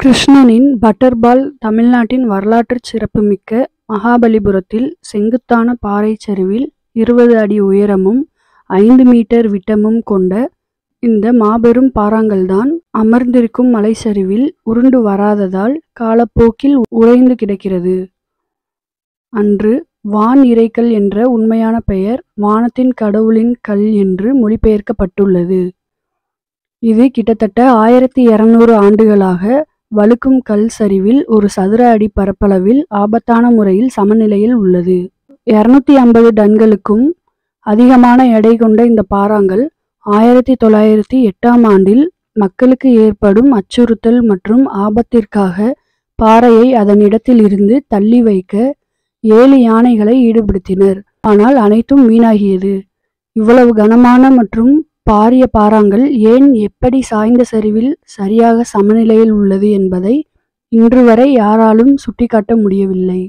கிருஷ்ணனின் பட்டர்பால் தமிழ்நாட்டின் வரலாற்றுச் சிறப்புமிக்க மகாபலிபுரத்தில் செங்குத்தான பாறைச் சரிவில் இருபது அடி உயரமும் ஐந்து மீட்டர் விட்டமும் கொண்ட இந்த மாபெரும் பாறாங்கல்தான் அமர்ந்திருக்கும் மலைச்சரிவில் உருண்டு வராததால் காலப்போக்கில் உறைந்து கிடக்கிறது. அன்று வான் இரைக்கல் என்ற உண்மையான பெயர் வானத்தின் கடவுளின் கல் என்று மொழிபெயர்க்கப்பட்டுள்ளது. இது கிட்டத்தட்ட ஆயிரத்தி இருநூறு ஆண்டுகளாக வழுக்கும் கல் சரிவில் ஒரு சதுர அடி பரப்பளவில் ஆபத்தான முறையில் சமநிலையில் உள்ளது. இருநூத்தி ஐம்பது டன்களுக்கும் அதிகமான எடை கொண்ட இந்த பாறாங்கல் ஆயிரத்தி தொள்ளாயிரத்தி எட்டாம் ஆண்டில் மக்களுக்கு ஏற்படும் அச்சுறுத்தல் மற்றும் ஆபத்திற்காக பாறையை அதன் இடத்தில் இருந்து தள்ளி வைக்க ஏழு யானைகளை ஈடுபடுத்தினர். ஆனால் அனைத்தும் வீணாகியது. இவ்வளவு கனமான மற்றும் பாரிய பாறாங்கல் ஏன் எப்படி சாய்ந்த சரிவில் சரியாக சமநிலையில் உள்ளது என்பதை இன்று வரை யாராலும் சுட்டிக்காட்ட முடியவில்லை.